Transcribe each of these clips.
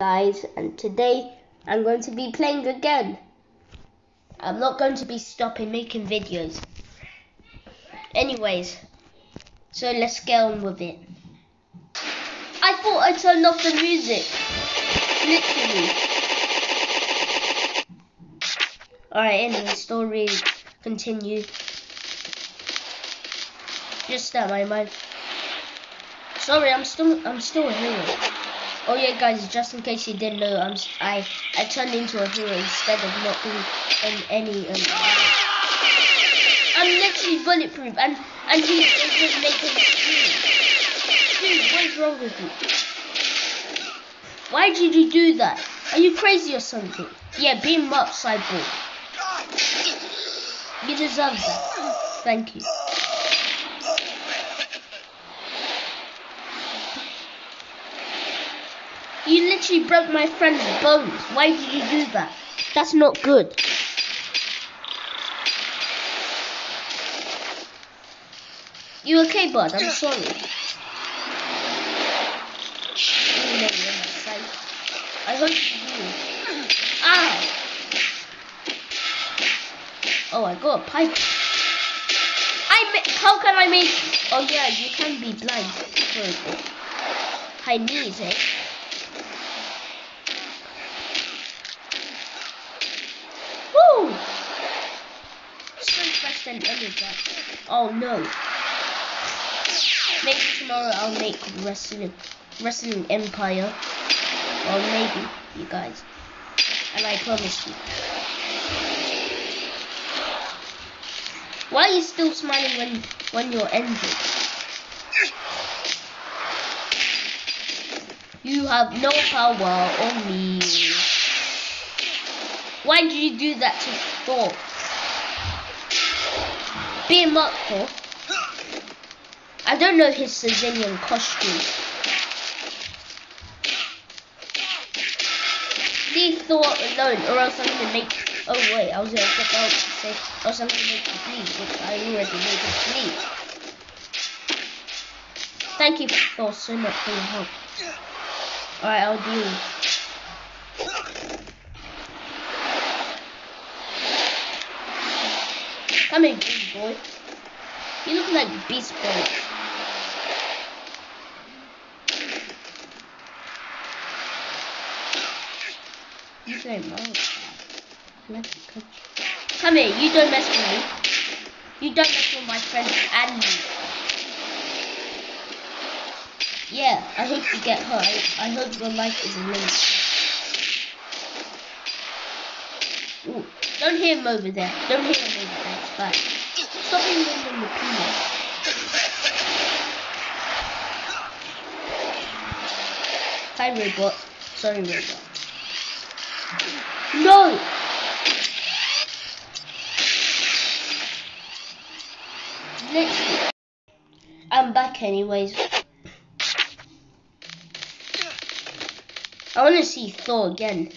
guys and today I'm going to be playing again. I'm not going to be stopping making videos. Anyways, so let's get on with it. I thought I turned off the music. Literally. Alright, anyway, story continue. Just that my mind. Sorry, I'm still I'm still here. Oh yeah, guys, just in case you didn't know, I'm I I turned into a hero instead of not being in any. Um, I'm literally bulletproof, and and he is making Dude, what is wrong with you? Why did you do that? Are you crazy or something? Yeah, beam up, Cyborg. You deserve that. Thank you. You literally broke my friend's bones. Why did you do that? That's not good. You okay, bud? I'm sorry. I hope you. Ah! Oh, I got a pipe. I how can I make? Oh yeah, you can be blind. I need it. Send Oh no. Maybe tomorrow I'll make wrestling wrestling empire. Or maybe you guys. And I promise you. Why are you still smiling when when you're injured? You have no power on me. Why did you do that to Thor? Beat him up for. I don't know his Sicilian costume. Leave Thor alone or else I'm gonna make oh wait, I was gonna get out to say or else I'm gonna make you bleed, which I already made him bleed. Thank you Thor so much for your help. Alright, I'll deal. Come in, big boy. You look like Beast Boy. You say. Come here, you don't mess with me. You don't mess with my friends and me. Yeah, I hope you get hurt. I hope your life is in Ooh, don't hear him over there. Don't hear him over there. Bad. Stop him in the penis. Hi, robot. Sorry, robot. No! Literally. I'm back anyways. I want to see Thor again.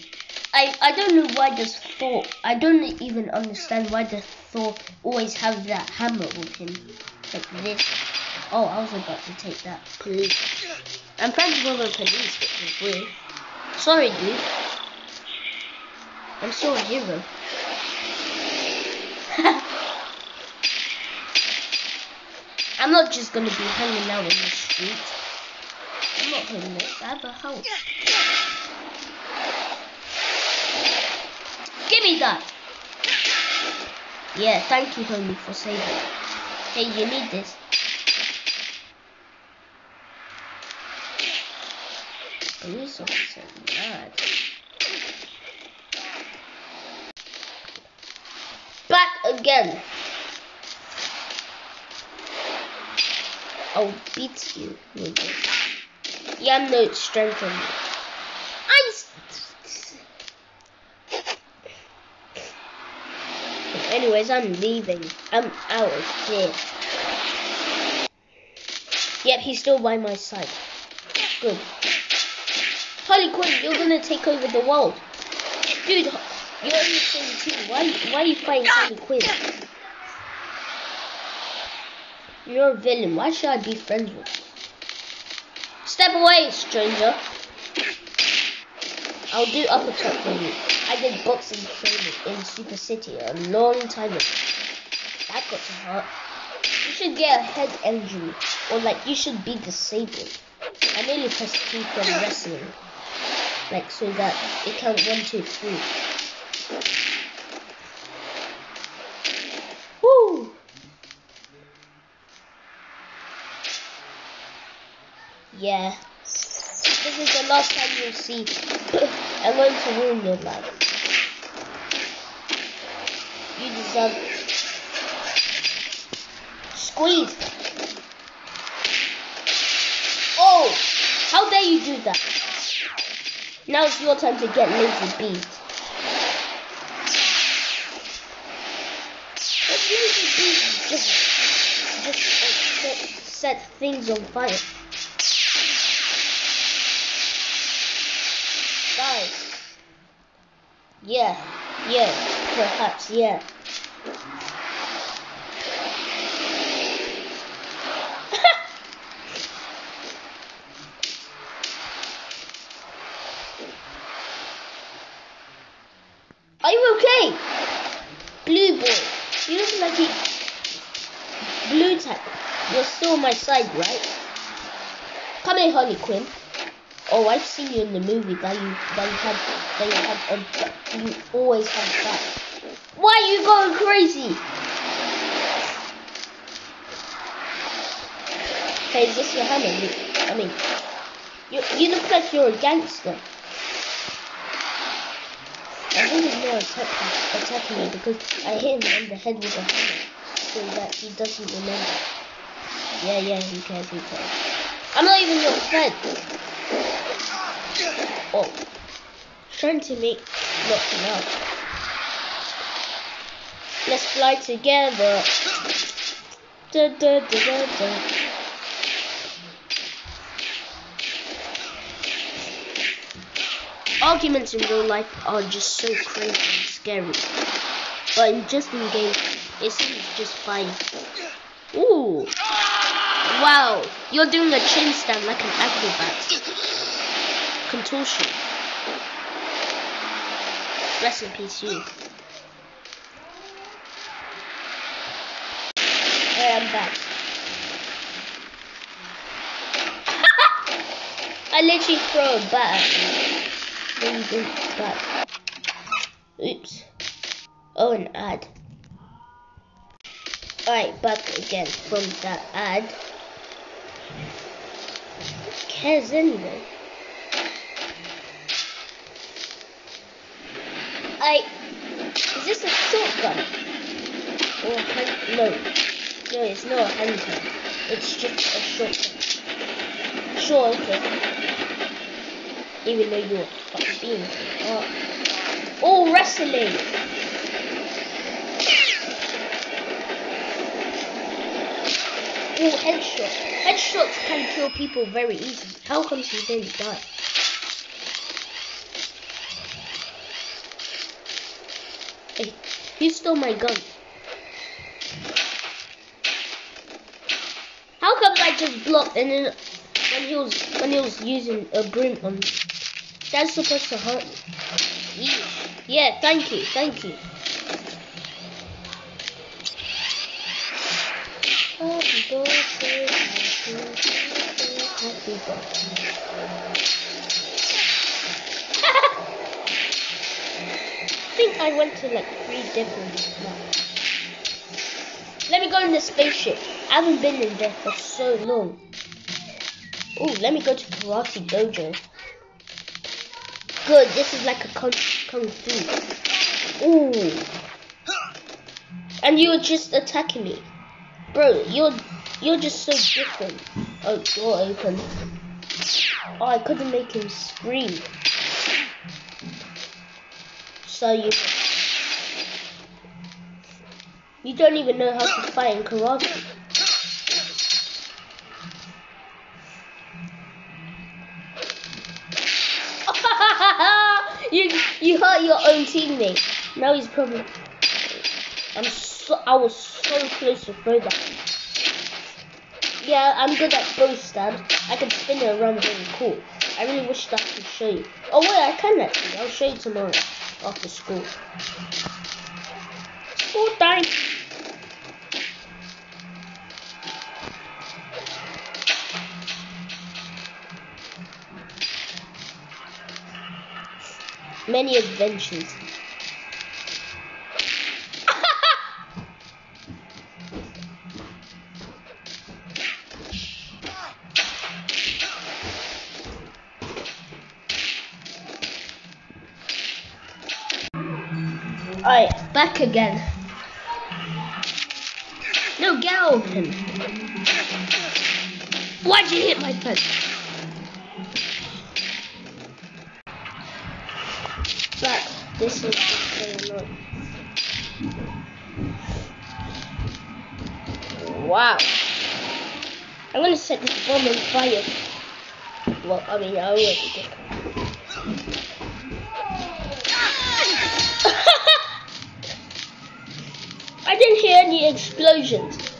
I, I don't know why does Thor, I don't even understand why does Thor always have that hammer with him, like this. Oh, I was about to take that, Police. I'm friends with the police, which is weird. Sorry, dude. I'm still a hero. I'm not just gonna be hanging out in the street. I'm not homeless, I have a house. Give me that. Yeah, thank you, homie, for saving. Hey, you need this. Police officer, mad. Back again. I'll beat you. You have no strength on me. Anyways, I'm leaving. I'm out of here. Yep, he's still by my side. Good. Harley Quinn, you're gonna take over the world. Dude, you're only 17. Why, why are you fighting Harley Quinn? You're a villain. Why should I be friends with you? Step away, stranger. I'll do uppercut for you. I did boxing training in Super City a long time ago. That got to hurt. You should get a head injury, or like you should be disabled. I nearly pressed T from wrestling, like so that it count one, two, three. Yeah. This is the last time you'll see. I'm going to ruin your life. You deserve it. Squeeze. Oh! How dare you do that? Now it's your time to get lazy bees. But lazy bees just, just set, set things on fire. Guys. Yeah, yeah, perhaps, yeah. Are you okay? Blue boy, you look like he... Blue tag, you're still on my side, right? Come here, Harley Quinn. Oh, I've seen you in the movie that you that you had that you had a you always have that. Why are you going crazy? Hey, is this your hammer? I mean, you you look like you're a gangster. I think he's more attacking, attacking me because I hit him on the head with a hammer so that he doesn't remember. Yeah, yeah, he cares, he cares. I'm not even your friend. Oh, trying to make him out. Let's fly together. Da, da, da. Arguments in real life are just so crazy and scary. But in just in game, it seems just fine. Ooh. Wow, you're doing a chin stand like an acrobat. Contortion. Rest in peace, you. Hey, I am back. I literally throw a bat. Oops. Oh, an ad. Alright, back again from that ad. Who cares anyway? I. Is this a shotgun? Or a. No. No, it's not a handgun. It's just a. Sure, okay. Even though you're fucking being. Oh. oh, wrestling! Oh, headshot. Headshots can kill people very easily. How come he didn't die? Hey, you stole my gun. I just blocked and then when he was when he was using a broom on? That's supposed to hurt. Yeah, thank you, thank you. Happy birthday, happy birthday, happy birthday. I think I went to like three different maps. Go in the spaceship. I haven't been in there for so long. Oh, let me go to Karate Dojo. Good, this is like a kung, kung fu. Ooh. And you were just attacking me. Bro, you're you're just so different. Oh, door open. Oh, I couldn't make him scream. So you you don't even know how to fight in karate. you you hurt your own teammate. Now he's probably. I'm so I was so close to throw that. Yeah, I'm good at bow stabs. I can spin it around very cool. I really wish that I could show you. Oh wait, I can actually. I'll show you tomorrow after school. Oh, school time. Many adventures. Alright, back again. No, get off him. Why'd you hit my pen? But this is just so annoying. Wow. I'm gonna set this bomb on fire. Well, I mean, I already did. I didn't hear any explosions.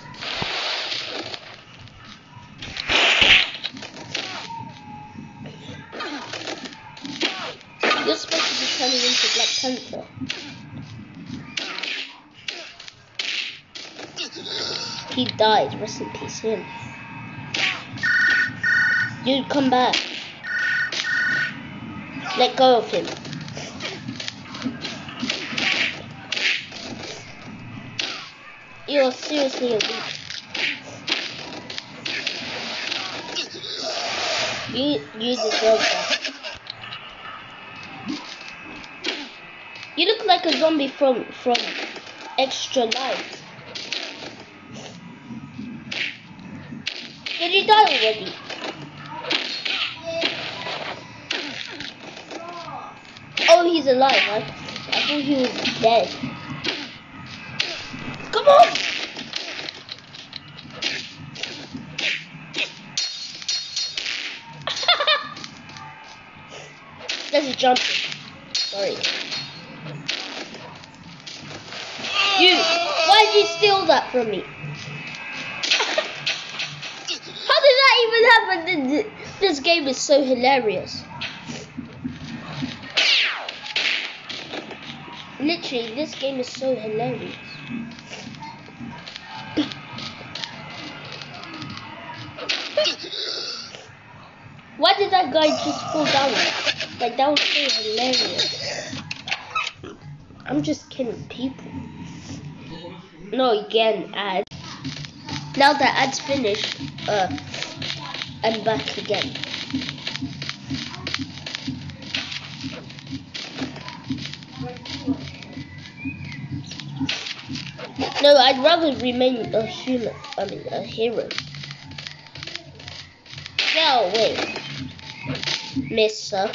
He died. Rest in peace, him. Dude, come back. Let go of him. You're seriously a weak. You you deserve that. You look like a zombie from from Extra Life. Did he die already? Oh, he's alive. I, I thought he was dead. Come on! There's a jump. Sorry. You! Why did you steal that from me? This game is so hilarious. Literally, this game is so hilarious. Why did that guy just fall down? Like that was so hilarious. I'm just kidding people. No, again, ad. Now that ad's finished, uh, I'm back again. No, I'd rather remain a human. I mean, a hero. Get away, Mister. Uh,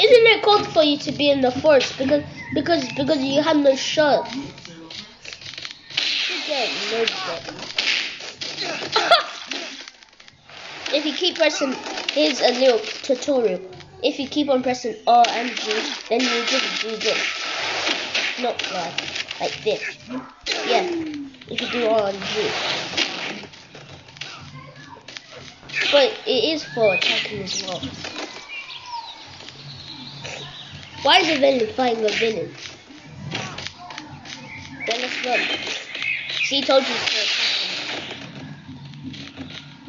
isn't it cold for you to be in the forest because because because you have no shirt? You get no shirt. If you keep pressing, here's a little tutorial. If you keep on pressing R and G, then you just do this. Not fly, like this. Yeah, if you do R and G. But it is for attacking as well. Why is a villain fighting a villain? Then let's run. See, told you attacking.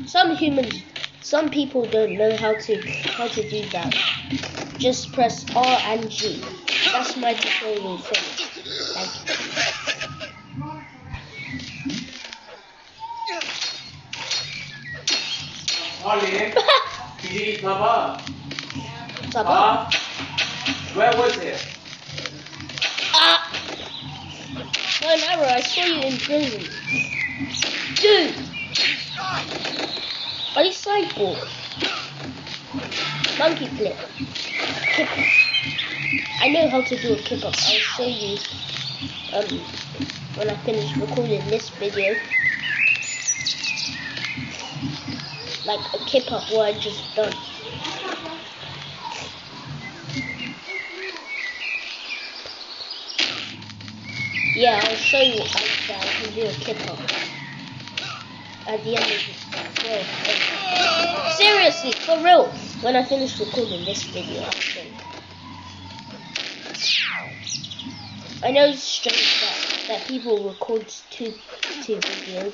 Some humans, some people don't know how to how to do that. Just press R and G. That's my tutorial you. Ollie, did you eat Baba? Baba. Where was it? Ah! No, never. I saw you in prison. Dude! You cyborg? Monkey flip. Up. I know how to do a kip up. I'll show you um, when I finish recording this video. Like a kip up what I just done. Yeah, I'll show you how I can do a kip up. At the end of this well, seriously for real. When I finish recording this video I think. I know it's strange that, that people record two two videos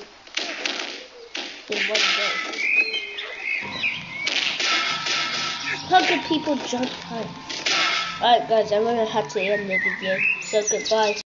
in one day. How could people jump high? Alright guys I'm gonna have to end the video. So goodbye